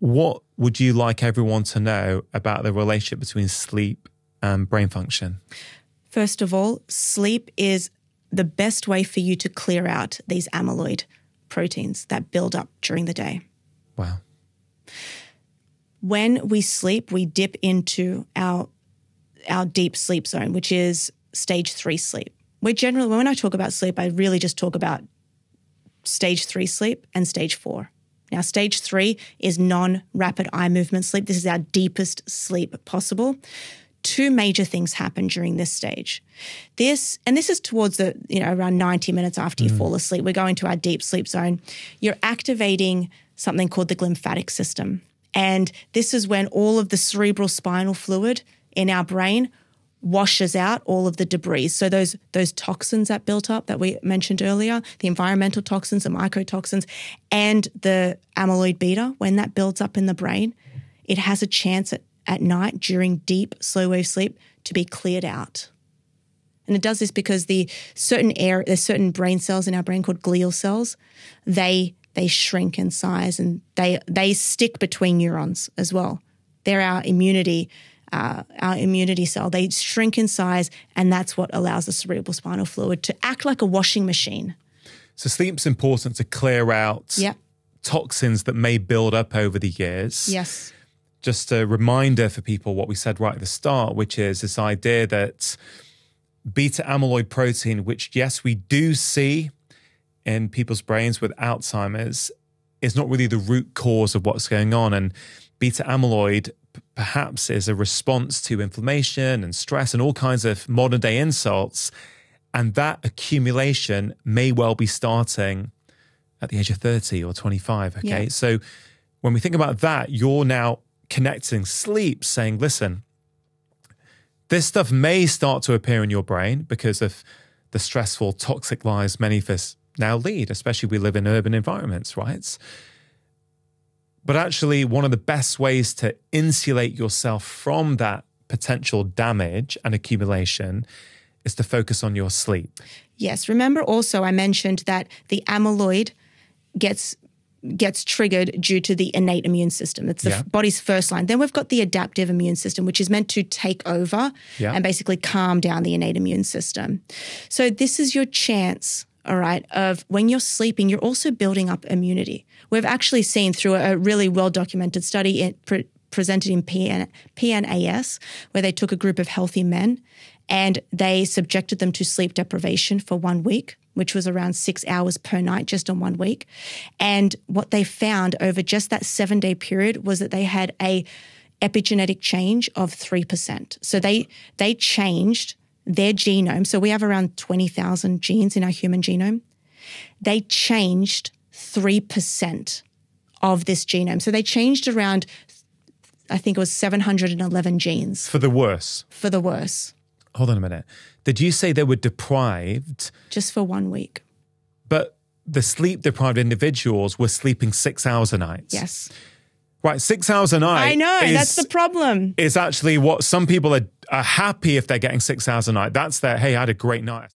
what would you like everyone to know about the relationship between sleep and brain function? First of all, sleep is the best way for you to clear out these amyloid proteins that build up during the day. Wow. When we sleep, we dip into our our deep sleep zone, which is stage 3 sleep. We generally when I talk about sleep, I really just talk about stage 3 sleep and stage 4. Now, stage three is non rapid eye movement sleep. This is our deepest sleep possible. Two major things happen during this stage. This, and this is towards the, you know, around 90 minutes after you mm. fall asleep. We're going to our deep sleep zone. You're activating something called the glymphatic system. And this is when all of the cerebral spinal fluid in our brain washes out all of the debris. So those those toxins that built up that we mentioned earlier, the environmental toxins, the mycotoxins, and the amyloid beta, when that builds up in the brain, it has a chance at, at night during deep slow wave sleep to be cleared out. And it does this because the certain air, there's certain brain cells in our brain called glial cells. They they shrink in size and they they stick between neurons as well. They're our immunity uh, our immunity cell. They shrink in size, and that's what allows the cerebral spinal fluid to act like a washing machine. So, sleep's important to clear out yep. toxins that may build up over the years. Yes. Just a reminder for people what we said right at the start, which is this idea that beta amyloid protein, which, yes, we do see in people's brains with Alzheimer's, is not really the root cause of what's going on. And beta amyloid perhaps is a response to inflammation and stress and all kinds of modern day insults. And that accumulation may well be starting at the age of 30 or 25. Okay. Yeah. So when we think about that, you're now connecting sleep, saying, listen, this stuff may start to appear in your brain because of the stressful, toxic lives many of us now lead, especially we live in urban environments, right? But actually, one of the best ways to insulate yourself from that potential damage and accumulation is to focus on your sleep. Yes. Remember also, I mentioned that the amyloid gets gets triggered due to the innate immune system. It's the yeah. body's first line. Then we've got the adaptive immune system, which is meant to take over yeah. and basically calm down the innate immune system. So this is your chance all right, of when you're sleeping, you're also building up immunity. We've actually seen through a really well documented study pre- presented in PN, PNAS, where they took a group of healthy men and they subjected them to sleep deprivation for one week, which was around six hours per night just on one week. And what they found over just that seven day period was that they had a epigenetic change of 3%. So they they changed their genome, so we have around 20,000 genes in our human genome, they changed 3% of this genome. So they changed around, I think it was 711 genes. For the worse. For the worse. Hold on a minute. Did you say they were deprived? Just for one week. But the sleep deprived individuals were sleeping six hours a night. Yes. Right, six hours a night. I know, is, that's the problem. Is actually what some people are, are happy if they're getting six hours a night. That's their, hey, I had a great night.